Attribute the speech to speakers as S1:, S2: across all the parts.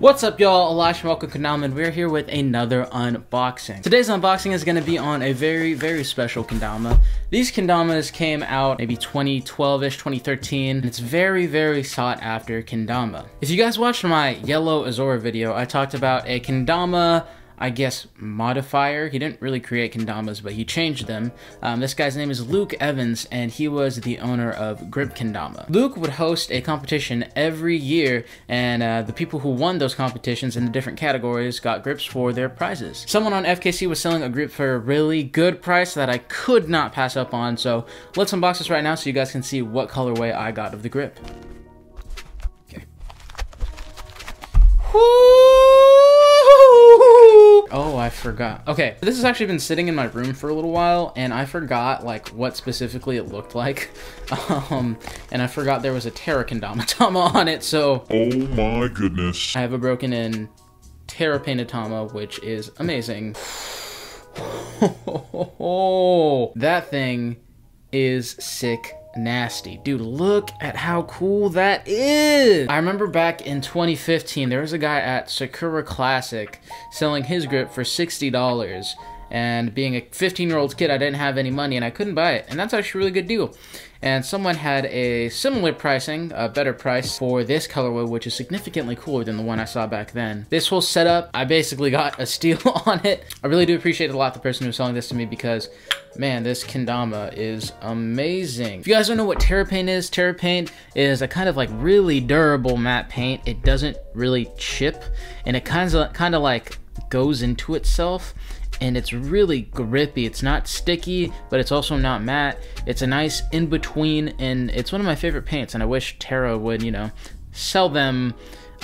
S1: What's up y'all, Elijah Welcome Kendama and we're here with another unboxing. Today's unboxing is going to be on a very, very special kendama. These kendamas came out maybe 2012-ish, 2013, and it's very, very sought after kendama. If you guys watched my Yellow Ozora video, I talked about a kendama I guess, modifier. He didn't really create kendamas, but he changed them. Um, this guy's name is Luke Evans, and he was the owner of Grip Kendama. Luke would host a competition every year, and uh, the people who won those competitions in the different categories got grips for their prizes. Someone on FKC was selling a grip for a really good price that I could not pass up on, so let's unbox this right now so you guys can see what colorway I got of the grip. Okay. Oh, I forgot. Okay, this has actually been sitting in my room for a little while, and I forgot, like, what specifically it looked like. Um, and I forgot there was a Terra Kendamatama on it, so...
S2: Oh my goodness.
S1: I have a broken in Terra Paint tama, which is amazing. that thing is sick nasty. Dude, look at how cool that is. I remember back in 2015, there was a guy at Sakura Classic selling his grip for $60. And being a 15 year old kid, I didn't have any money and I couldn't buy it. And that's actually a really good deal and someone had a similar pricing, a better price for this colorway, which is significantly cooler than the one I saw back then. This whole setup, I basically got a steal on it. I really do appreciate a lot the person who's selling this to me because man, this kendama is amazing. If you guys don't know what Terra Paint is, Terra Paint is a kind of like really durable matte paint. It doesn't really chip and it kind of kind of like goes into itself and it's really grippy. It's not sticky, but it's also not matte. It's a nice in between, and it's one of my favorite paints. And I wish Terra would, you know, sell them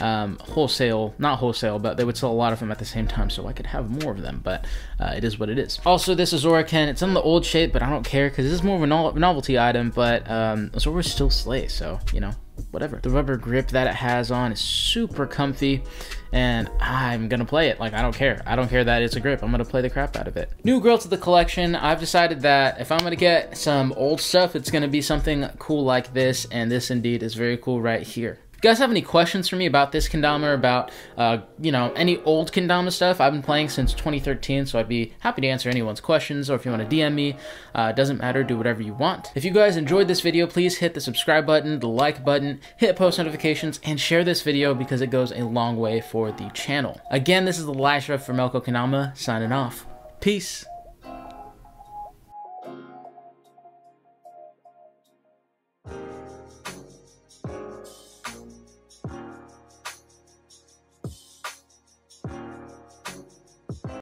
S1: um, wholesale, not wholesale, but they would sell a lot of them at the same time so I could have more of them, but uh, it is what it is. Also, this is Ken. It's in the old shape, but I don't care because this is more of a no novelty item, but um, Zora still slays, so, you know, whatever. The rubber grip that it has on is super comfy and I'm gonna play it. Like, I don't care. I don't care that it's a grip. I'm gonna play the crap out of it. New grail to the collection. I've decided that if I'm gonna get some old stuff, it's gonna be something cool like this, and this indeed is very cool right here you guys have any questions for me about this kendama, about, uh, you know, any old kendama stuff, I've been playing since 2013, so I'd be happy to answer anyone's questions, or if you want to DM me, uh, doesn't matter, do whatever you want. If you guys enjoyed this video, please hit the subscribe button, the like button, hit post notifications, and share this video because it goes a long way for the channel. Again, this is the last rep for Melko Kendama, signing off. Peace.